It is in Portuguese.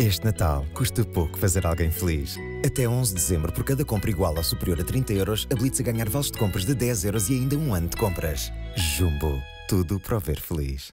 Este Natal custa pouco fazer alguém feliz. Até 11 de dezembro, por cada compra igual ou superior a 30 euros, habilite-se a ganhar vales de compras de 10 euros e ainda um ano de compras. Jumbo, tudo para o ver feliz.